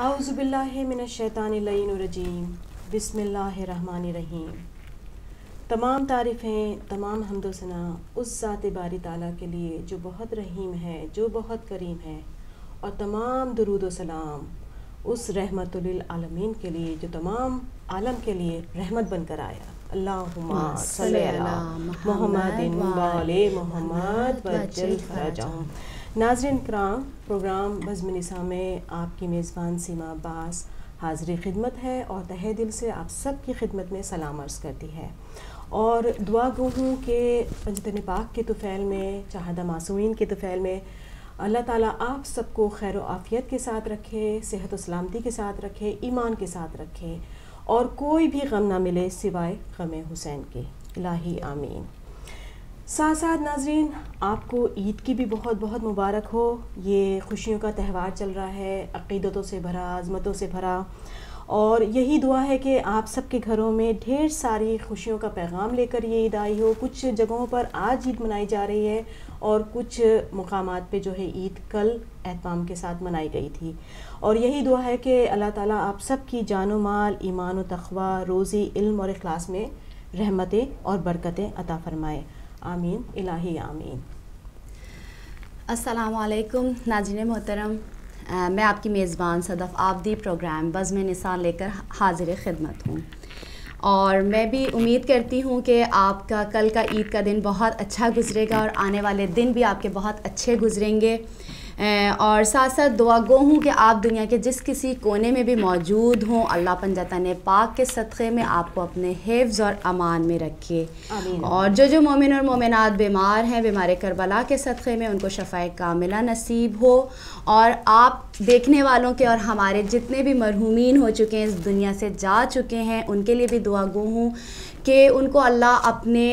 आउज़बिल्लिमिनशैतानिल्लैनिर्रजीम बिस्मिल्लाहिर्रहमानिर्रहीम तमाम तारीफ़ें तमाम हमदोसना उस ज़ात बारी ताला के लिए जो बहुत रहीम है जो बहुत करीम है और तमाम दरूद सलाम उस रहमतुल आलमीन के लिए जो तमाम आलम के लिए रहमत बनकर आया। अल्लाहुम्मा सल्ली अला मुहम्मदिन वाले मोहम्मद फरजाहum नाजरीन कराम प्रोग्राम बज़म निसा में आपकी मेज़बान सीमा अब्बास हाज़री खिदमत है और तह दिल से आप सब की खिदमत में सलाम अर्ज़ करती है। और दुआ गो हूँ कि पाक के तुफ़ैल में, चाहदा मासूमीन के तुफ़ैल में, अल्लाह ताला आप सबको खैर आफ़ियत के साथ रखे, सेहत और सलामती के साथ रखे, ईमान के साथ रखे और कोई भी गम ना मिले सिवाय गम हुसैन के। इलाही आमीन। साथ साथ नाजरीन, आपको ईद की भी बहुत बहुत मुबारक हो। ये खुशियों का त्यौहार चल रहा है, अकीदतों से भरा आज़मतों से भरा। और यही दुआ है कि आप सबके घरों में ढेर सारी खुशियों का पैगाम लेकर ये ईद आई हो। कुछ जगहों पर आज ईद मनाई जा रही है और कुछ मकाम पे जो है ईद कल एहतमाम के साथ मनाई गई थी। और यही दुआ है कि अल्लाह ताला आप सब की जान माल, ईमान व तखवा रोज़ी, इल्म और अखलास में रहमतें और बरकतें अता फ़रमाए। आमीन इलाही आमीन असलकुम नाजिन मोहतरम मैं आपकी मेज़बान सदफ़ आबदी प्रोग्राम बज़म निसान लेकर हाजिर खिदमत हूँ और मैं भी उम्मीद करती हूँ कि आपका कल का ईद का दिन बहुत अच्छा गुजरेगा और आने वाले दिन भी आपके बहुत अच्छे गुजरेंगे और साथ साथ दुआ गो हूँ कि आप दुनिया के जिस किसी कोने में भी मौजूद हों अल्लाह पंजाता ने पाक के सदक़े में आपको अपने हिफ्ज़ और अमान में रखे और जो जो मोमिन और मोमिनत बीमार हैं बीमार करबला के सदक़े में उनको शफ़ा कामिला नसीब हो। और आप देखने वालों के और हमारे जितने भी मरहूमिन हो चुके हैं इस दुनिया से जा चुके हैं उनके लिए भी दुआ गो हूँ कि उनको अल्लाह अपने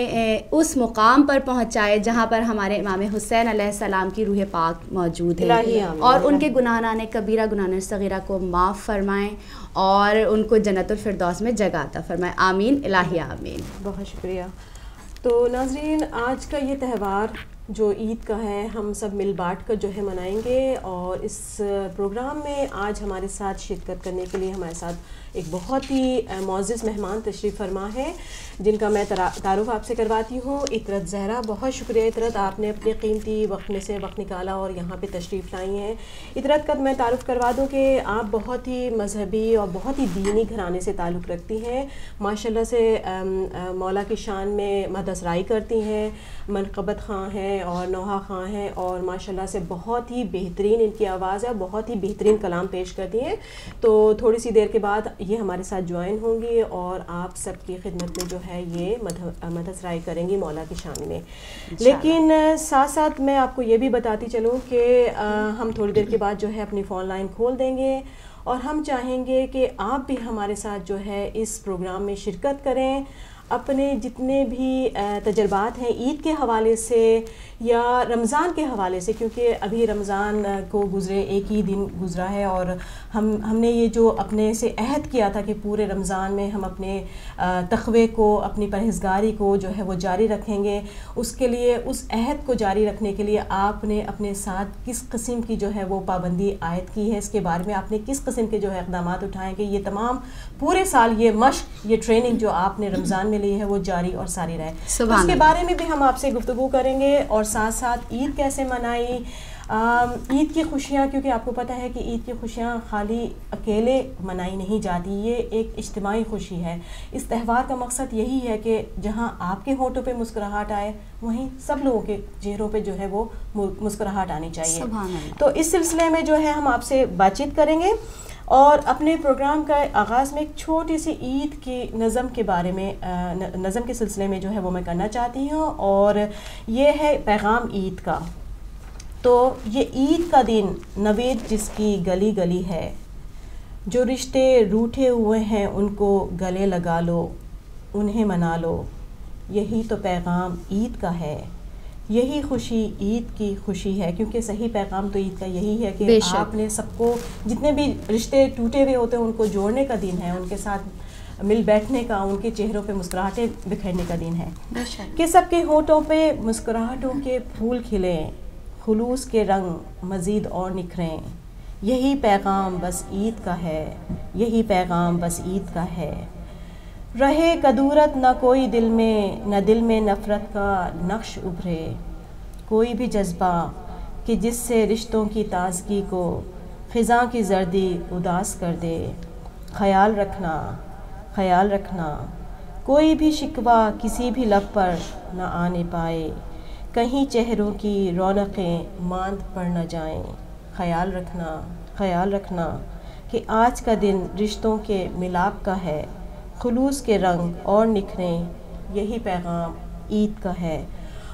उस मुकाम पर पहुँचाए जहाँ पर हमारे इमाम हुसैन सलाम की रूह पाक मौजूद है। और उनके गुनाहान कबीरा गुनान सगीरा को माफ़ फरमाएँ और उनको जन्नतफरदौस में जगाता फरमाएँ। आमीन इलाही आमीन। बहुत शुक्रिया। तो नाजरीन आज का ये त्यौहार जो ईद का है, हम सब मिल बांट कर जो है मनाएँगे और इस प्रोग्राम में आज हमारे साथ शिरकत करने के लिए हमारे साथ एक बहुत ही मोज़ मेहमान तशरीफ़ फरमा है, जिनका मैं तारुफ़ आपसे करवाती हूँ। इतरत जहरा, बहुत शुक्रिया इतरत, आपने अपने कीमती वक्त में से वक्त निकाला और यहाँ पे तशरीफ़ लाई हैं। इतरत का मैं तारुफ़ करवा दूँ कि आप बहुत ही मजहबी और बहुत ही दीनी घराने से ताल्लुक़ रखती हैं। माशाल्लाह से मौला की शान में मदसराई करती हैं। मनकबत ख़ां हैं और नोहा ख़ां हैं और माशाल्लाह से बहुत ही बेहतरीन इनकी आवाज़ है बहुत ही बेहतरीन कलाम पेश करती हैं। तो थोड़ी सी देर के बाद ये हमारे साथ ज्वाइन होंगी और आप सबकी खिदमत में जो है ये मदसराई करेंगी मौला की शान में। लेकिन साथ साथ मैं आपको ये भी बताती चलूँ कि हम थोड़ी देर के बाद जो है अपनी फ़ोन लाइन खोल देंगे और हम चाहेंगे कि आप भी हमारे साथ जो है इस प्रोग्राम में शिरकत करें। अपने जितने भी तजर्बात हैं ईद के हवाले से या रमज़ान के हवाले से क्योंकि अभी रमज़ान को गुज़रे एक ही दिन गुज़रा है और हम हमने ये जो अपने से अहद किया था कि पूरे रमज़ान में हम अपने तखबे को अपनी परहेजगारी को जो है वो जारी रखेंगे। उसके लिए उस अहद को जारी रखने के लिए आपने अपने साथ किस कस्म की जो है वो पाबंदी आयद की है? इसके बारे में आपने किस कस्म के जो है इकदाम उठाएँ कि ये तमाम पूरे साल ये मश्क ये ट्रेनिंग जो आपने रमज़ान में ली है वो जारी और सारी रहे। उसके बारे में भी हम आपसे गुफ्तु करेंगे और साथ साथ ईद कैसे मनाई? ईद की खुशियाँ क्योंकि आपको पता है कि ईद की खुशियाँ खाली अकेले मनाई नहीं जाती ये एक इज्तमाही खुशी है। इस त्यौहार का मकसद यही है कि जहाँ आपके होठों पे मुस्कुराहट आए वहीं सब लोगों के चेहरों पे जो है वो मुस्कुराहट आनी चाहिए। तो इस सिलसिले में जो है हम आपसे बातचीत करेंगे। और अपने प्रोग्राम का आगाज़ में एक छोटी सी ईद की नज़म के बारे में नज़म के सिलसिले में जो है वो मैं करना चाहती हूँ और ये है पैगाम ईद का। तो ये ईद का दिन नवेद जिसकी गली गली है, जो रिश्ते रूठे हुए हैं उनको गले लगा लो, उन्हें मना लो, यही तो पैगाम ईद का है। यही खुशी ईद की खुशी है क्योंकि सही पैगाम तो ईद का यही है कि आपने सबको जितने भी रिश्ते टूटे हुए होते हैं उनको जोड़ने का दिन है उनके साथ मिल बैठने का उनके चेहरों पे मुस्कुराहटें बिखरने का दिन है। कि सबके होठों पे मुस्कुराहटों के फूल खिलें खुलूस के रंग मज़ीद और निखरें। यही पैगाम बस ईद का है यही पैगाम बस ईद का है। रहे कदूरत न कोई दिल में, न दिल में नफ़रत का नक्श उभरे। कोई भी जज्बा कि जिससे रिश्तों की ताजगी को ख़ज़ा की जर्दी उदास कर दे। ख्याल रखना ख्याल रखना। कोई भी शिकवा किसी भी लब पर न आने पाए। कहीं चेहरों की रौनकें मांद पड़ न जाएँ। ख्याल रखना ख्याल रखना कि आज का दिन रिश्तों के मिलाप का है। खलूस के रंग और निखरें यही पैगाम ईद का है।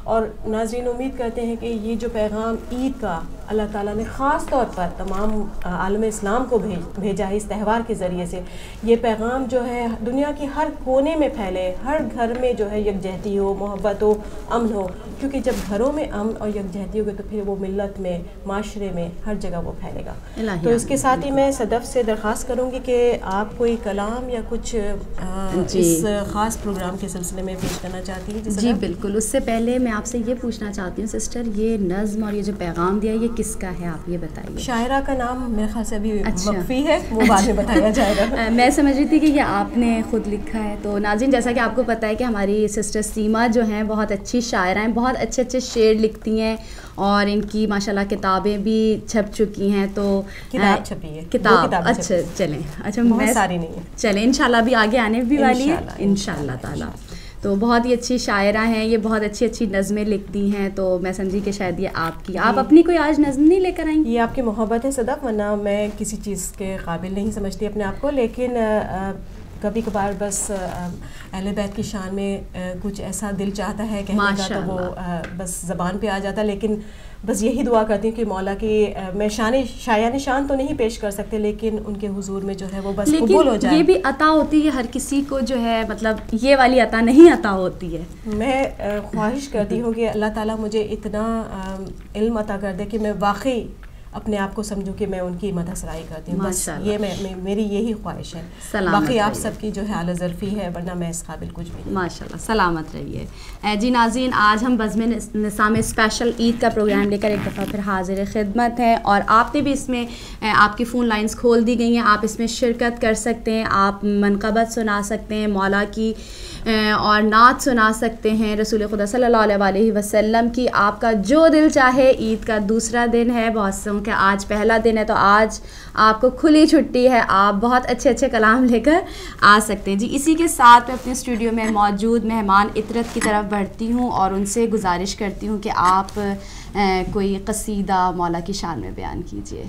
और नाजरीन उम्मीद करते हैं कि ये जो पैगाम ईद का अल्लाह ताला ने ख़ास तौर पर तमाम आलम इस्लाम को भेज भेजा है इस त्यौहार के ज़रिए से। ये पैगाम जो है दुनिया की हर कोने में फैले हर घर में जो है यकजहती हो मोहब्बत हो अमन हो क्योंकि जब घरों में अमन और यकजहती होगी तो फिर वो मिलत में माशरे में हर जगह वो फैलेगा। तो इसके साथ ही मैं सदफ़ से दरख्वास्त करूँगी कि आप कोई कलाम या कुछ आ, इस ख़ास प्रोग्राम के सिलसिले में पेश करना चाहती हैं। जी बिल्कुल। उससे पहले मैं आपसे ये पूछना चाहती हूँ सिस्टर ये नज़म और ये जो पैगाम दिया ये किसका है? आप ये बताइए। शायरा का नाम मेरे ख्याल से अभी अच्छा। मकफी है वो बाद में बताया जाएगा मैं समझ रही थी कि ये आपने ख़ुद लिखा है तो नाजिन जैसा कि आपको पता है कि हमारी सिस्टर सीमा जो हैं बहुत अच्छी शायरा हैं बहुत अच्छे अच्छे शेर लिखती हैं और इनकी माशाल्लाह किताबें भी छप चुकी हैं तो किताब छपी है किताब। अच्छा चलें। अच्छा मैं सारी नहीं है। चलें इंशाल्लाह भी आगे आने भी वाली है। इंशाल्लाह ताला। तो बहुत ही अच्छी शायरा हैं ये बहुत अच्छी अच्छी नज़में लिखती हैं तो मैं समझी कि शायद ये आपकी आप अपनी कोई आज नज़म नहीं लेकर आई? ये आपकी मोहब्बत है सदा वरना मैं किसी चीज़ के काबिल नहीं समझती अपने आप को लेकिन कभी कभार बस अहल बैत की शान में कुछ ऐसा दिल चाहता है कि का तो वो बस ज़बान पे आ जाता है लेकिन बस यही दुआ करती हूँ कि मौला के मैं शान शाया निशान तो नहीं पेश कर सकते लेकिन उनके हुजूर में जो है वो बस कबूल हो जाए। ये भी अता होती है हर किसी को जो है मतलब ये वाली अता नहीं अता होती है। मैं ख्वाहिश करती हूँ कि अल्लाह ताला मुझे इतना इल्म अता कर दे कि मैं वाकई अपने आप को समझूं कि मैं उनकी मदद सराई करती हूँ। बस ये मैं, मैं मेरी यही ख्वाहिश है। बाकी आप सबकी जो है आला ज़रफ़ी है वरना मैं इस काबिल कुछ भी माशाल्लाह सलामत रहिए। जी नाजीन आज हम बज़म निसा में स्पेशल ईद का प्रोग्राम लेकर एक दफ़ा फिर हाजिर खिदमत है और आपने भी इसमें आपकी फ़ोन लाइन्स खोल दी गई हैं। आप इसमें शिरकत कर सकते हैं आप मनकबत सुना सकते हैं मौला की और नात सुना सकते हैं रसूल खुदा सल्लल्लाहु अलैहि वसल्लम की। आपका जो दिल चाहे ईद का दूसरा दिन है बहुत कि आज पहला दिन है तो आज आपको खुली छुट्टी है आप बहुत अच्छे अच्छे कलाम लेकर आ सकते हैं। जी इसी के साथ मैं अपने स्टूडियो में मौजूद मेहमान इतरत की तरफ़ बढ़ती हूँ और उनसे गुजारिश करती हूँ कि आप ए, कोई कसीदा मौला की शान में बयान कीजिए।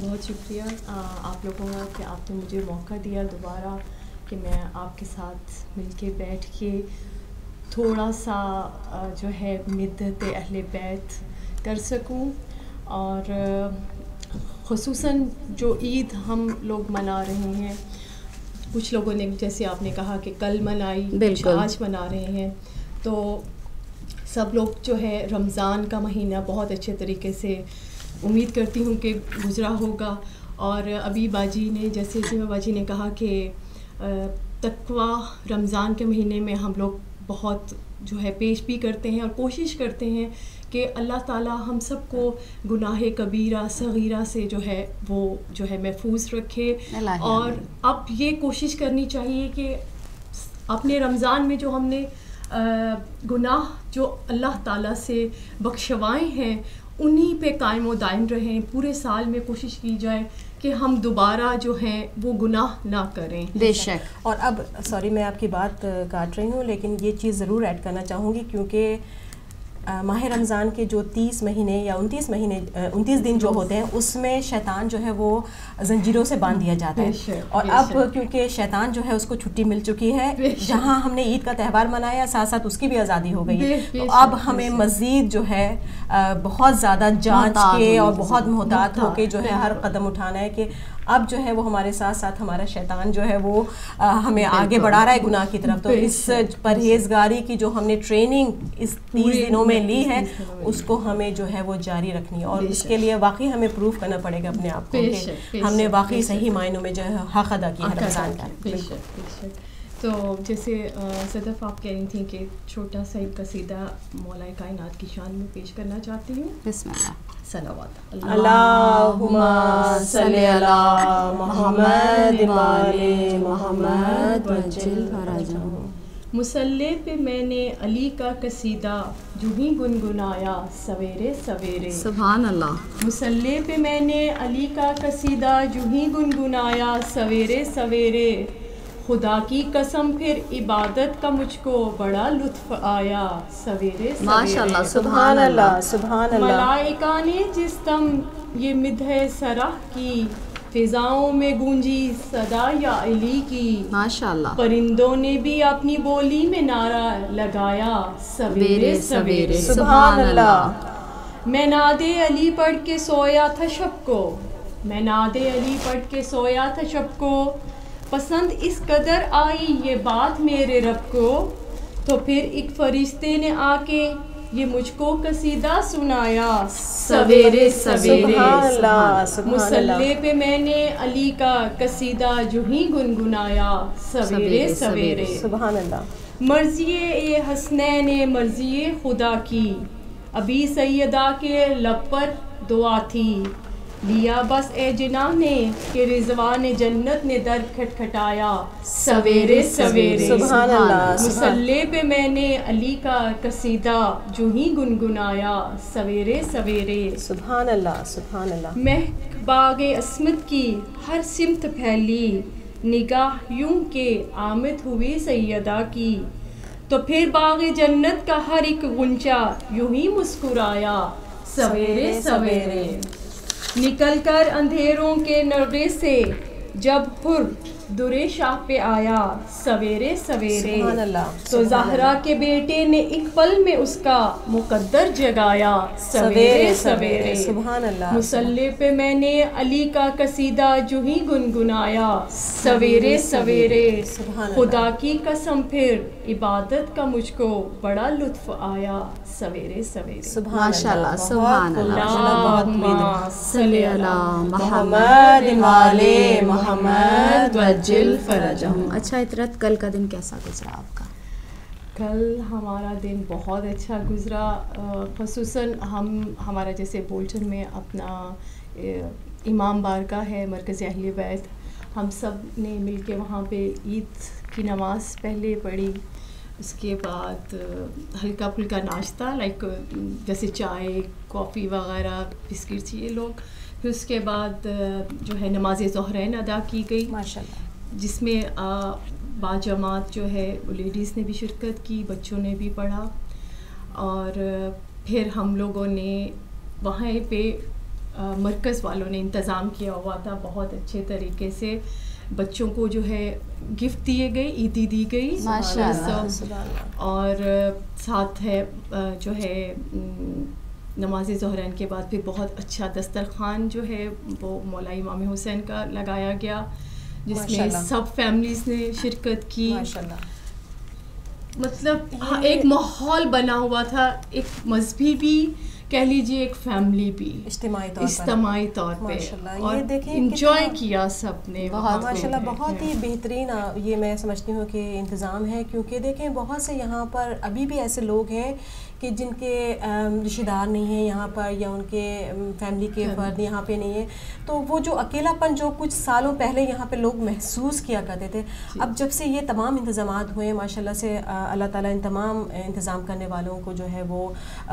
बहुत शुक्रिया आप लोगों का कि आपने मुझे मौका दिया दोबारा कि मैं आपके साथ मिलके बैठ के थोड़ा सा जो है मिदत अहल बैत कर सकूँ। और खसूस जो ईद हम लोग मना रहे हैं कुछ लोगों ने जैसे आपने कहा कि कल मनाई आज मना रहे हैं तो सब लोग जो है रमज़ान का महीना बहुत अच्छे तरीके से उम्मीद करती हूँ कि गुज़रा होगा। और अभी बाजी ने जैसे सीमा बाजी ने कहा कि तकवा रमज़ान के महीने में हम लोग बहुत जो है पेश भी करते हैं और कोशिश करते हैं कि अल्लाह ताला हम सबको गुनाह कबीरा सगीरा से जो है वो जो है महफूज रखे। और अब ये कोशिश करनी चाहिए कि अपने रमज़ान में जो हमने गुनाह जो अल्लाह ताला से बख्शवाए हैं उन्हीं पे कायम व दायम रहें। पूरे साल में कोशिश की जाए कि हम दोबारा जो हैं वो गुनाह ना करें। बेशक। और अब सॉरी मैं आपकी बात काट रही हूँ लेकिन ये चीज़ ज़रूर ऐड करना चाहूँगी क्योंकि माह रमज़ान के जो तीस महीने या उनतीस महीने उनतीस दिन जो होते हैं उसमें शैतान जो है वो जंजीरों से बाँध दिया जाता है। और अब क्योंकि शैतान जो है उसको छुट्टी मिल चुकी है जहाँ हमने ईद का त्यौहार मनाया साथ साथ उसकी भी आज़ादी हो गई है। तो अब हमें मज़ीद जो है बहुत ज़्यादा जाँच के और बहुत मोहतात होके जो है हर कदम उठाना है कि अब जो है वो हमारे साथ साथ हमारा शैतान जो है वो आ, हमें आगे बढ़ा रहा है गुनाह की तरफ़। तो इस परहेजगारी की जो हमने ट्रेनिंग इस तीस दिनों में ली है उसको हमें जो है वो जारी रखनी है। और उसके लिए वाकई हमें प्रूफ करना पड़ेगा अपने आप को हमने वाकई सही मायनों में जो है हक अदा किया है रमज़ान का तो जैसे सदफ आप कह रही थी कि छोटा सा एक कसीदा मौलाए कायनात की शान में पेश करना चाहती हूँ। मुसल्ले पे मैंने अली का कसीदा जूं ही गुनगुनाया सवेरे सवेरे। सुभान अल्लाह मुसल्ले पे मैंने अली का कसीदा जूं ही गुनगुनाया सवेरे सवेरे। खुदा की कसम फिर इबादत का मुझको बड़ा लुत्फ आया। सवेरे माशाल्लाह सुभान अल्लाह सुभान अल्लाह मलाइका ने जिस दम ये मिध सराह की फिजाओं में गूंजी सदा या अली की माशाल्लाह। परिंदों ने भी अपनी बोली में नारा लगाया। सवेरे सवेरे। सुभान अल्लाह मैं नादे अली पढ़ के सोया था शब को। मैं नादे अली पढ़ के सोया था शब को। पसंद इस कदर आई ये बात मेरे रब को तो फिर एक फरिश्ते ने आके ये मुझको कसीदा सुनाया। सवेरे सवेरे। मुसल्ले पे मैंने अली का कसीदा जो ही गुनगुनाया। सवेरे सवेरे, सवेरे। सुभान अल्लाह। मर्ज़ी ए हसनैन मर्ज़ी खुदा की। अभी सैदा के लब पर दुआ थी। लिया बस ए जिना ने कि रिजवान जन्नत ने दर खटखटाया। सवेरे सवेरे। मुसल्ले पे मैंने अली का कसीदा जो ही गुनगुनाया। सवेरे सवेरे। सुभान अल्लाह सुभान अल्लाह। महक बाग असमत की हर सिमत फैली। निगाह यूँ के आमद हुई सैयदा की। तो फिर बाग जन्नत का हर एक गुंचा यूँ ही मुस्कुराया। सवेरे सवेरे। निकल कर अंधेरों के नरगे से जब हुर दुरे शाह पे आया सवेरे सवेरे तो जहरा के बेटे ने एक पल में उसका मुकद्दर जगाया सवेरे सवेरे मुसल्ले पे मैंने अली का कसीदा जो ही गुनगुनाया सवेरे सवेरे खुदा की कसम फिर इबादत का मुझको बड़ा लुत्फ आया। सवेरे सवेरे। सुभान माशाल्लाह, सुभान मोहम्मद मोहम्मद अच्छा इतरत कल का दिन कैसा गुजरा आपका? कल हमारा दिन बहुत अच्छा गुजरा। खसूस हम हमारा जैसे बोलचन में अपना इमाम बारका है मरकज़ अहल बैत। हम सबने मिल के वहाँ पे ईद की नमाज़ पहले पढ़ी। उसके बाद हल्का फुल्का नाश्ता लाइक जैसे चाय कॉफ़ी वगैरह बिस्किट्स ये लोग। फिर उसके बाद जो है नमाज़ ज़हरैन अदा की गई। माशाल्लाह। जिसमें बाजमात जो है वो लेडीज़ ने भी शिरकत की बच्चों ने भी पढ़ा। और फिर हम लोगों ने वहाँ पे मरकज़ वालों ने इंतज़ाम किया हुआ था बहुत अच्छे तरीके से। बच्चों को जो है गिफ्ट दिए गए ईदी दी गई। और साथ है जो है नमाज़ जहरान के बाद फिर बहुत अच्छा दस्तरखान जो है वो मौला इमाम हुसैन का लगाया गया जिसमें सब फैमिलीज़ ने शिरकत की। मतलब हाँ, एक माहौल बना हुआ था एक मजहबी भी कह लीजिए एक फैमिली भी तौर पर। इज्तमाही तौर पे और इंजॉय किया किया सबने बहुत माशाल्लाह बहुत ही बेहतरीन ये मैं समझती हूँ कि इंतज़ाम है क्योंकि देखें बहुत से यहाँ पर अभी भी ऐसे लोग हैं कि जिनके रिश्तेदार नहीं हैं यहाँ पर या उनके फैमिली के। फर्द यहाँ पे नहीं है तो वो जो अकेलापन जो कुछ सालों पहले यहाँ पे लोग महसूस किया करते थे अब जब से ये तमाम इंतज़ाम हुए माशाल्लाह से अल्लाह ताला इन तमाम इंतज़ाम करने वालों को जो है वो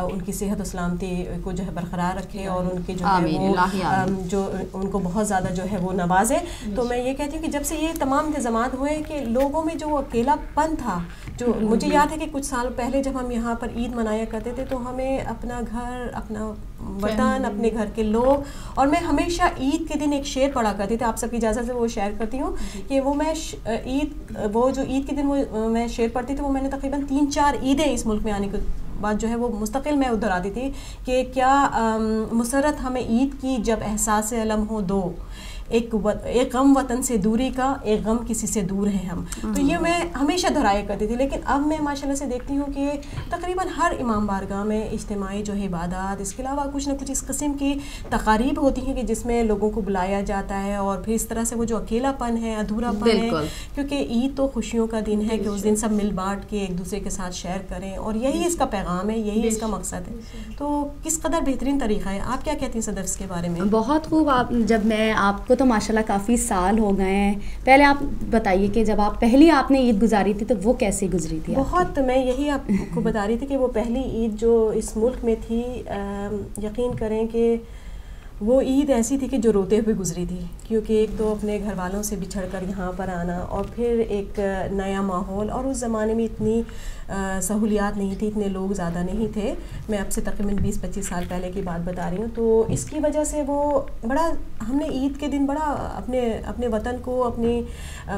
उनकी सेहत और सलामती को जो है बरकरार रखे और उनके जो है वो जो उनको बहुत ज़्यादा जो है वो नवाजे। तो मैं ये कहती हूँ कि जब से ये तमाम इंतज़ाम हुए कि लोगों में जो अकेलापन था जो मुझे याद है कि कुछ साल पहले जब हम यहाँ पर ईद मनाया करते थे तो हमें अपना घर अपना वतन अपने घर के लोग और मैं हमेशा ईद के दिन एक शेर पढ़ा करती थी आप सबकी इजाज़त से वो शेयर करती हूँ कि वो मैं ईद वो जो ईद के दिन वो मैं शेर पढ़ती थी वो मैंने तकरीबन तीन चार ईदें इस मुल्क में आने के बाद जो है वो मुस्तकिल मैं उधर आती थी कि क्या मुसरत हमें ईद की जब एहसास अलम हो दो। एक व, एक गम वतन से दूरी का एक गम किसी से दूर है हम। तो ये मैं हमेशा दोहराया करती थी लेकिन अब मैं माशाल्लाह से देखती हूँ कि तकरीबन हर इमाम बारगाह में इज्तमाही जो है इबादत इसके अलावा कुछ ना कुछ इस कस्म की तकारीब होती हैं कि जिसमें लोगों को बुलाया जाता है और फिर इस तरह से वो जो अकेलापन है अधूरापन है क्योंकि ईद तो खुशियों का दिन है कि उस दिन सब मिल बांट के एक दूसरे के साथ शेयर करें और यही इसका पैगाम है यही इसका मकसद है। तो किस कदर बेहतरीन तरीका है? आप क्या कहती हैं सदर इसके बारे में? बहुत खूब आप जब मैं आपको तो माशाल्लाह काफ़ी साल हो गए हैं पहले आप बताइए कि जब आप पहली आपने ईद गुजारी थी तो वो कैसे गुजरी थी? बहुत मैं यही आपको बता रही थी कि वो पहली ईद जो इस मुल्क में थी अम, यकीन करें कि वो ईद ऐसी थी कि जो रोते हुए गुजरी थी क्योंकि एक तो अपने घर वालों से बिछड़ कर यहाँ पर आना और फिर एक नया माहौल और उस ज़माने में इतनी सहूलियात नहीं थी इतने लोग ज़्यादा नहीं थे। मैं आपसे तकरीबन 20-25 साल पहले की बात बता रही हूँ। तो इसकी वजह से वो बड़ा हमने ईद के दिन बड़ा अपने अपने वतन को अपनी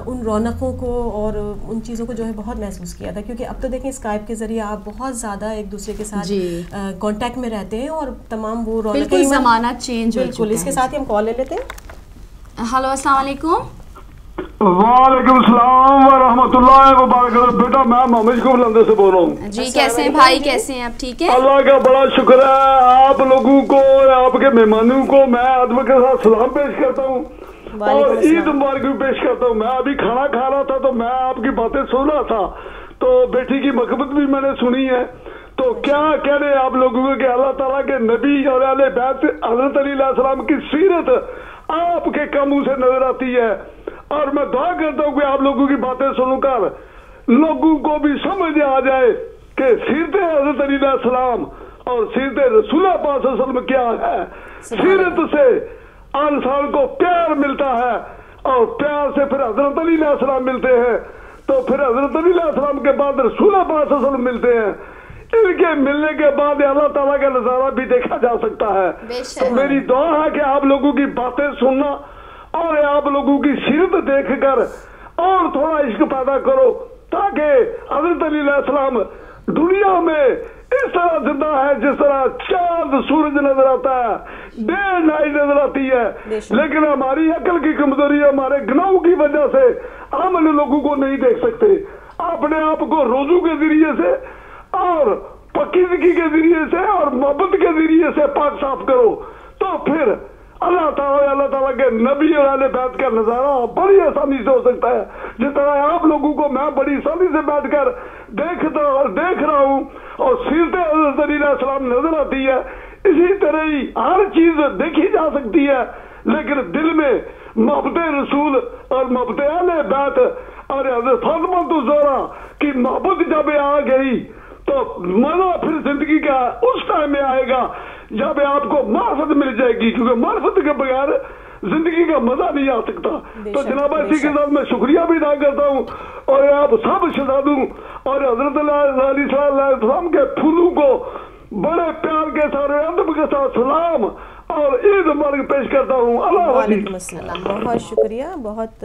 उन रौनकों को और उन चीज़ों को जो है बहुत महसूस किया था। क्योंकि अब तो देखें स्काइप के ज़रिए आप बहुत ज़्यादा एक दूसरे के साथ जी। कांटेक्ट में रहते हैं और तमाम वो रौनक ज़माना चेंज हो बिल्कुल इसके साथ ही हम कॉल ले लेते हैं। हेलो अस्सलाम वालेकुम। वालेकुम सलाम व रहमतुल्लाहि व बरकातहू बेटा मैं मोहम्मद को बुलंदे से बोल रहा हूँ। जी कैसे हैं भाई? कैसे हैं? आप ठीक है? अल्लाह का बड़ा शुक्र है आप लोगों को और आपके मेहमानों को मैं अदब के साथ सलाम पेश करता हूँ। और ईद मुबारक भी पेश करता हूँ। मैं अभी खाना खा रहा था तो मैं आपकी बातें सुन रहा था। तो बेटी की मकबत भी मैंने सुनी है। तो क्या कह रहे हैं आप लोगों को कि अल्लाह ताला के नबी और हज़रत अली सलाम की सीरत आपके कामों से नज़र आती है? और मैं दुआ करता हूँ कि आप लोगों की बातें सुनकर लोगों को भी समझ आ जाए कि सीरत हज़रत सलाम और सीरत रसूल वसल्लम क्या है। सीरत से इंसान को प्यार मिलता है और प्यार से फिर हज़रत अली सलाम मिलते हैं। तो फिर हज़रत अली सलाम के बाद रसूल वसल्लम मिलते हैं। इनके मिलने के बाद अल्लाह ताला का नज़ारा भी देखा जा सकता है। तो मेरी दुआ है कि आप लोगों की बातें सुनना और आप लोगों की सीरत देखकर और थोड़ा इश्क पैदा करो ताकि हज़रत अली सलाम दुनिया में इस तरह ज़िंदा है जिस तरह चाँद सूरज नज़र आता है डे नाइट नज़र आती है। लेकिन हमारी अकल की कमज़ोरी हमारे गुनाहों की वजह से हम इन लोगों को नहीं देख सकते। अपने आप को रोजू के ज़रिए से और पकीदगी के ज़रिए से और मोहब्बत के ज़रिए से पाक साफ़ करो। तो फिर अल्लाह ताला अल्लाह ताला के नबी और अहले बैत का नज़ारा बड़ी आसानी से हो सकता है। जिस तरह आप लोगों को मैं बड़ी आसानी से बैठकर देखता और देख रहा हूँ, और सीरत सलाम नज़र आती है, इसी तरह ही हर चीज़ देखी जा सकती है। लेकिन दिल में मोहब्बत रसूल और मोहब्बत अहले बैत और हज़रत तो जोरा की मोहब्बत जब आ गई तो मज़ा फिर ज़िंदगी का उस टाइम में आएगा। जब आपको मार्फत मिल जाएगी क्योंकि मार्फत के बगैर ज़िंदगी का मज़ा नहीं आ सकता। तो जनाब इसी के साथ मैं शुक्रिया भी अदा करता हूँ और आप सब शहजादू और हज़रत सलाम के फूलों को बड़े प्यार के साथ अदब के साथ सलाम और ईद मुबारक पेश करता हूँ। बहुत शुक्रिया। बहुत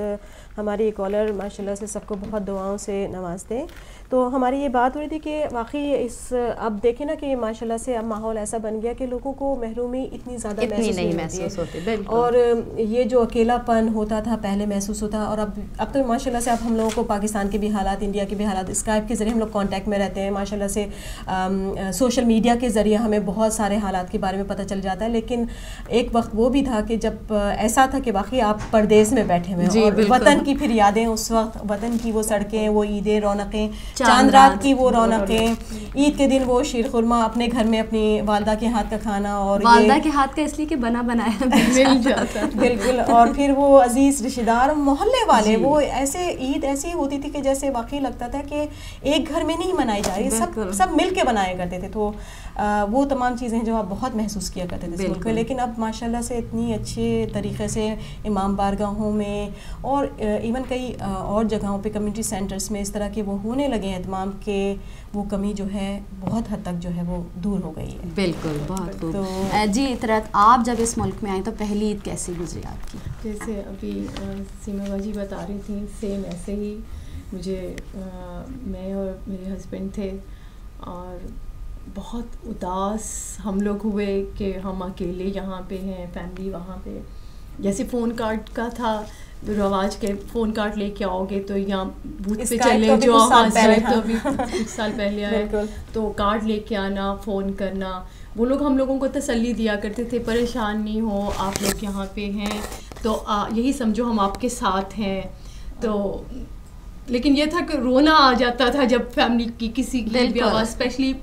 हमारी कॉलर माशाल्लाह से सबको बहुत दुआओं से नवाजते तो हमारी ये बात हो रही थी कि वाकई इस अब देखें ना कि माशाल्लाह से अब माहौल ऐसा बन गया कि लोगों को महरूमी इतनी ज़्यादा महसूस नहीं होती महसूस होती, और ये जो अकेलापन होता था पहले महसूस होता और अब अब तो माशाल्लाह से अब हम लोगों को पाकिस्तान के भी हालात इंडिया के भी हालात स्काइप के ज़रिए हम लोग कांटेक्ट में रहते हैं। माशाल्लाह से सोशल मीडिया के ज़रिए हमें बहुत सारे हालात के बारे में पता चल जाता है। लेकिन एक वक्त वो भी था कि जब ऐसा था कि वाकई आप परदेश में बैठे हुए हैं वतन की फिर यादें उस वक्त वतन की वो सड़कें वो ईदें रौनकें चाँद रात की वो रौनकें ईद के दिन वो शीर खुरमा अपने घर में अपनी वालदा के हाथ का खाना और वालदा के हाथ का इसलिए कि बना बनाया मिल जाता बिल्कुल और फिर वो अज़ीज़ रिश्तेदार मोहल्ले वाले वो ऐसे ईद ऐसी होती थी कि जैसे वाकई लगता था कि एक घर में नहीं मनाई जा रही सब सब मिल के बनाया करते थे। तो आ, वो तमाम चीज़ें जो आप बहुत महसूस किया करते थे में बिल्कुल। लेकिन अब माशाल्लाह से इतनी अच्छे तरीके से इमाम बारगाहों में और इवन कई और जगहों पे कम्युनिटी सेंटर्स में इस तरह के वो होने लगे हैं तमाम के वो कमी जो है बहुत हद तक जो है वो दूर हो गई है। बिल्कुल बहुत खूब तो- अ, जी इतरत आप जब इस मुल्क में आए तो पहली ईद कैसी गुजरी आपकी? जैसे अभी सीमा बाजी बता रही थी सेम ऐसे ही मुझे अ, मैं और मेरे हस्बैंड थे और बहुत उदास हम लोग हुए कि हम अकेले यहाँ पे हैं फैमिली वहाँ पे। जैसे फ़ोन कार्ड का था रवाज के फ़ोन कार्ड लेके आओगे तो यहाँ बूथ पे चले तो जो कुछ साल हाँ तो अभी कुछ साल पहले आया तो कार्ड लेके आना फ़ोन करना वो लोग हम लोगों को तसल्ली दिया करते थे परेशान नहीं हो आप लोग यहाँ पे हैं तो आ, यही समझो हम आपके साथ हैं। तो लेकिन ये था कि रोना आ जाता था जब फैमिली की किसी की भी आवाज़ स्पेशली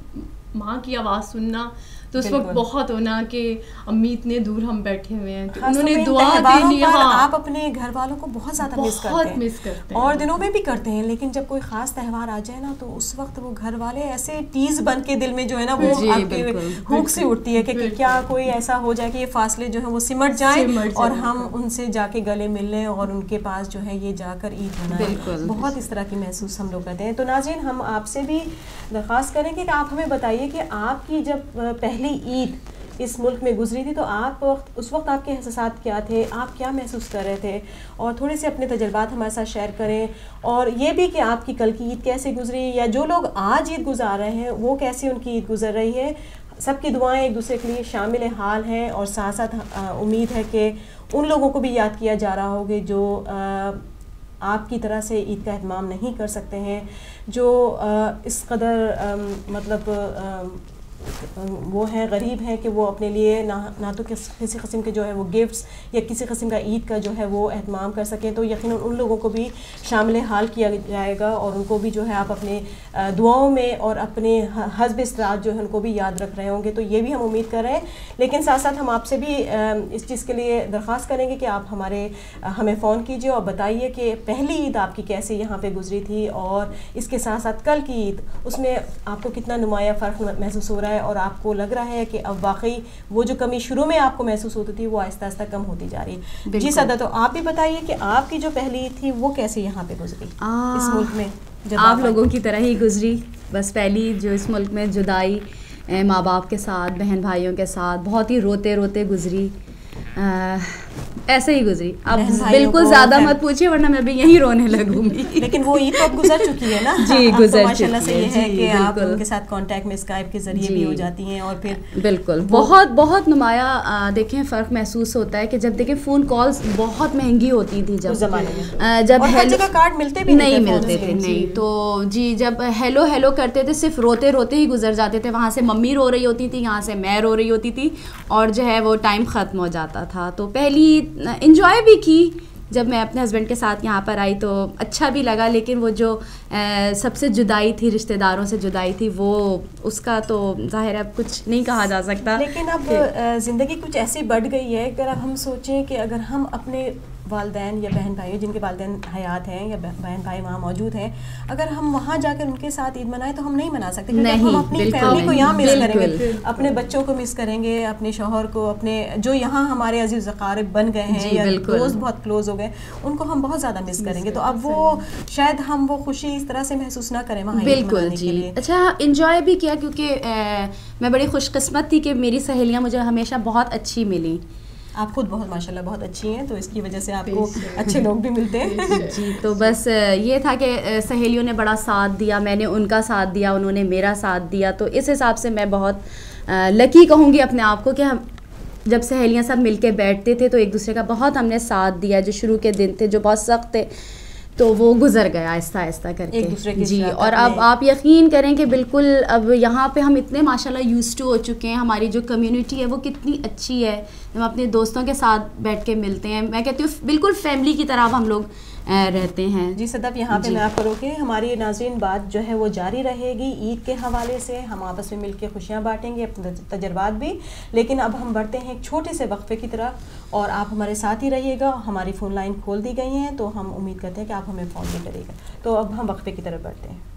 माँ की आवाज़ सुनना तो उस वक्त बहुत होना कि अम्मी इतने दूर हम बैठे हुए हैं तो खास उन्होंने दुआ त्योहारों देनी हाँ। आप अपने घर वालों को बहुत ज़्यादा मिस करते हैं। मिस करते हैं। और दिनों में भी करते हैं लेकिन जब कोई खास त्यौहार आ जाए ना तो उस वक्त वो घर वाले ऐसे टीज बन के दिल में जो है ना वो आपके हुक से उठती है कि, क्या कोई ऐसा हो जाए कि ये फासले जो है वो सिमट जाए और हम उनसे जाके गले मिल लें और उनके पास जो है ये जाकर ईद मनाएँ। बहुत इस तरह की महसूस हम लोग करते हैं। तो नाजिन हम आपसे भी दरख्वास्त करेंगे कि आप हमें बताइए कि आपकी जब अ, पहली ईद इस मुल्क में गुजरी थी तो आप वक्त उस वक्त आपके एहसास क्या थे? आप क्या महसूस कर रहे थे? और थोड़े से अपने तजर्बात हमारे साथ शेयर करें। और ये भी कि आपकी कल की ईद कैसे गुजरी या जो लोग आज ईद गुजार रहे हैं वो कैसे उनकी ईद गुजर रही है सबकी दुआएँ एक दूसरे के लिए शामिल हाल हैं और साथ साथ उम्मीद है कि उन लोगों को भी याद किया जा रहा होगा जो अ, आपकी तरह से ईद का अहतमाम नहीं कर सकते हैं जो अ, इस कदर अम, मतलब वो हैं गरीब हैं कि वो अपने लिए ना ना तो किस, किसी किस्म के जो है वो गिफ्ट्स या किसी किस्म का ईद का जो है वो अहतमाम कर सकें। तो यकीन उन लोगों को भी शामिल हाल किया जाएगा और उनको भी जो है आप अपने दुआओं में और अपने हजब इसरात जो है उनको भी याद रख रहे होंगे। तो ये भी हम उम्मीद कर रहे हैं। लेकिन साथ साथ हम आपसे भी इस चीज़ के लिए दरख्वास्त करेंगे कि आप हमारे हमें फ़ोन कीजिए और बताइए कि पहली ईद आपकी कैसे यहाँ पे गुजरी थी और इसके साथ साथ कल की ईद उसमें आपको कितना नुमाया फ़र्क महसूस हो रहा है और आपको लग रहा है कि अब वाकई वो जो कमी शुरू में आपको महसूस होती थी वो आहिस्ता आहिस्ता कम होती जा रही है। जी सदा तो आप भी बताइए कि आपकी जो पहली थी वो कैसे यहाँ पे गुजरी? इस मुल्क में जब आप लोगों की तरह ही गुजरी। बस पहली जो इस मुल्क में जुदाई माँ बाप के साथ बहन भाइयों के साथ बहुत ही रोते रोते गुजरी ऐसे ही गुजरी। अब बिल्कुल ज़्यादा मत पूछिए वरना मैं भी यहीं रोने लगूँगी। लेकिन वो ईद तो अब गुजर चुकी है ना। जी, तो गुजर माशाल्लाह से चुकी ये है, कि आप उनके साथ कांटेक्ट में स्काइप के ज़रिए भी हो जाती हैं और फिर बिल्कुल। बहुत बहुत नुमाया देखें फ़र्क महसूस होता है कि जब देखें फ़ोन कॉल्स बहुत महँगी होती थी जब। ज़माने जब हेलो- कार्ड मिलते भी नहीं नहीं मिलते थे नहीं। तो जी जब हेलो हेलो करते थे सिर्फ़ रोते रोते ही गुजर जाते थे। वहाँ से मम्मी रो रही होती थी यहाँ से मैं रो रही होती थी और जो है वो टाइम ख़त्म हो जाता था। तो पहली इंजॉय भी की। जब मैं अपने हस्बैंड के साथ यहाँ पर आई तो अच्छा भी लगा लेकिन वो जो आ, सबसे जुदाई थी रिश्तेदारों से जुदाई थी वो उसका तो ज़ाहिर है अब कुछ नहीं कहा जा सकता। लेकिन अब ज़िंदगी कुछ ऐसी बढ़ गई है अगर अब हम सोचें कि अगर हम अपने वालदेन या बहन भाई जिनके वालदेन हयात हैं या बहन भाई वहाँ मौजूद हैं अगर हम वहाँ जाकर उनके साथ ईद मनाएँ तो हम नहीं मना सकते क्योंकि नहीं, हम अपनी फैमिली को यहाँ मिस करेंगे अपने बच्चों को मिस करेंगे अपने शोहर को अपने जो यहाँ हमारे अज़ीज़ अकारिब बन गए हैं या। दोस्त बहुत क्लोज हो गए उनको हम बहुत ज़्यादा मिस करेंगे तो अब वो शायद हम वो खुशी इस तरह से महसूस ना करें वहाँ बिल्कुल जी। अच्छा इंजॉय भी किया क्योंकि मैं बड़ी खुशकस्मत थी कि मेरी सहेलियाँ मुझे हमेशा बहुत अच्छी मिली। आप खुद बहुत माशाल्लाह बहुत अच्छी हैं तो इसकी वजह से आपको अच्छे लोग भी मिलते हैं। जी तो बस ये था कि सहेलियों ने बड़ा साथ दिया मैंने उनका साथ दिया उन्होंने मेरा साथ दिया तो इस हिसाब से मैं बहुत लकी कहूँगी अपने आप को कि हम जब सहेलियाँ सब मिलके बैठते थे तो एक दूसरे का बहुत हमने साथ दिया जो शुरू के दिन थे जो बहुत सख्त थे। तो वो गुजर गया आहिस्ता आहिस्ता करके। एक दूसरे के जी और अब आप यकीन करें कि बिल्कुल अब यहाँ पे हम इतने माशाल्लाह यूज़ टू हो चुके हैं। हमारी जो कम्युनिटी है वो कितनी अच्छी है। हम अपने दोस्तों के साथ बैठ के मिलते हैं मैं कहती हूँ बिल्कुल फैमिली की तरह हम लोग रहते हैं। जी सदब यहाँ पे। मैं आप करोगे हमारी नाजरीन बात जो है वो जारी रहेगी ईद के हवाले से। हम आपस में मिलकर खुशियाँ बांटेंगे अपने तज- तजर्बात भी। लेकिन अब हम बढ़ते हैं एक छोटे से वक्फे की तरफ़ और आप हमारे साथ ही रहिएगा हमारी फ़ोन लाइन खोल दी गई हैं तो हम उम्मीद करते हैं कि आप हमें फ़ोन भी करिएगा। तो अब हम वक्फे की तरफ़ बढ़ते हैं।